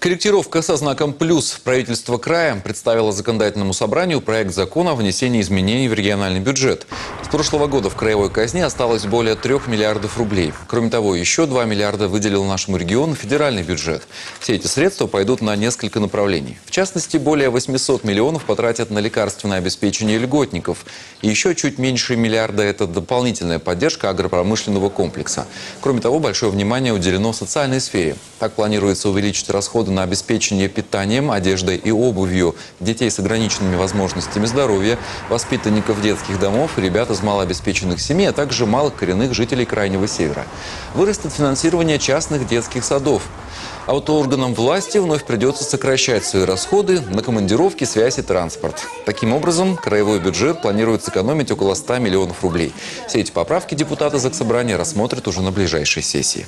Корректировка со знаком «плюс». Правительство края представило законодательному собранию проект закона о внесении изменений в региональный бюджет. Прошлого года в краевой казне осталось более 3 миллиардов рублей. Кроме того, еще 2 миллиарда выделил нашему региону федеральный бюджет. Все эти средства пойдут на несколько направлений. В частности, более 800 миллионов потратят на лекарственное обеспечение льготников. И еще чуть меньше миллиарда – это дополнительная поддержка агропромышленного комплекса. Кроме того, большое внимание уделено социальной сфере. Так планируется увеличить расходы на обеспечение питанием, одеждой и обувью детей с ограниченными возможностями здоровья, воспитанников детских домов и ребят из малообеспеченных семей, а также малых коренных жителей Крайнего Севера. Вырастет финансирование частных детских садов. А вот органам власти вновь придется сокращать свои расходы на командировки, связь и транспорт. Таким образом, краевой бюджет планирует сэкономить около 100 миллионов рублей. Все эти поправки депутаты Заксобрания рассмотрят уже на ближайшей сессии.